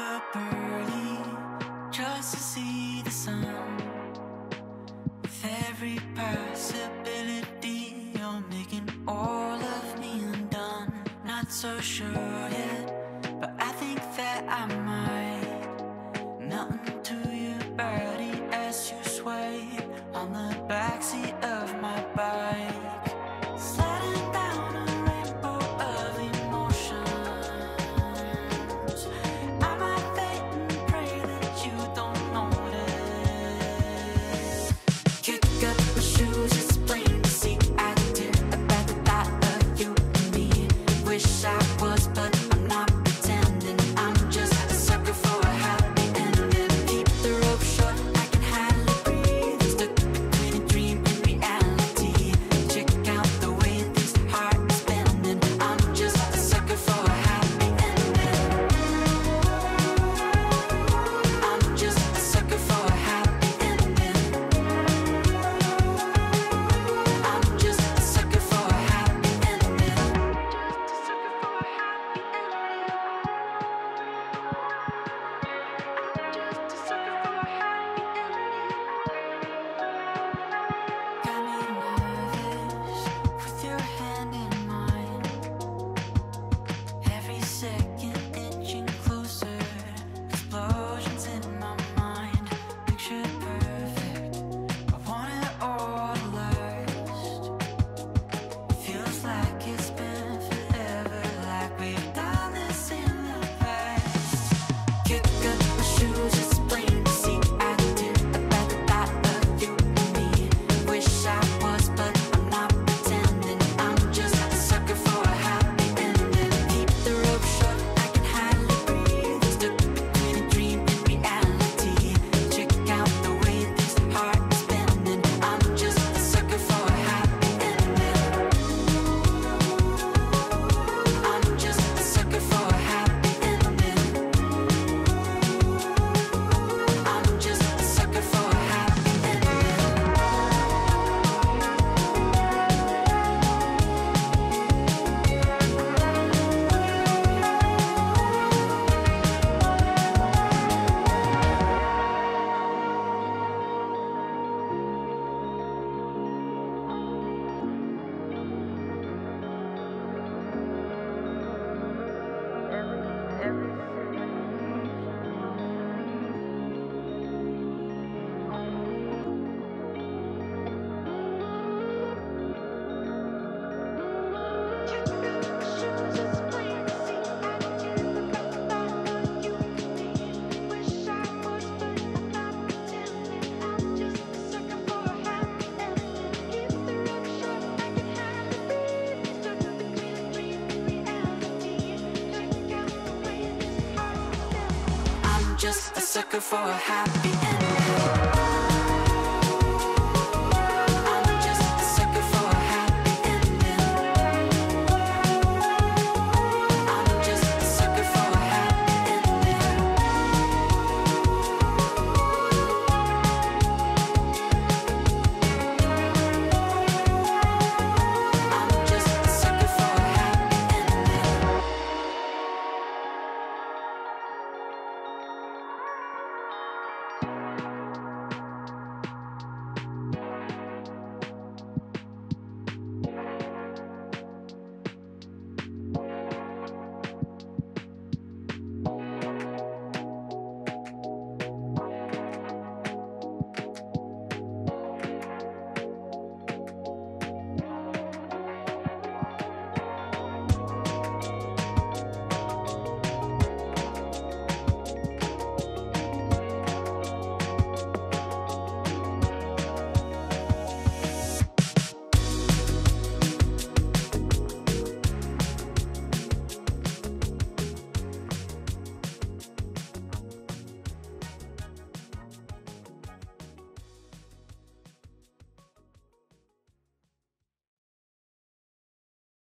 up early just to see the sun. With every possibility, you're making all of me undone. Not so sure yet, but I think that I'm. just a sucker for a happy ending.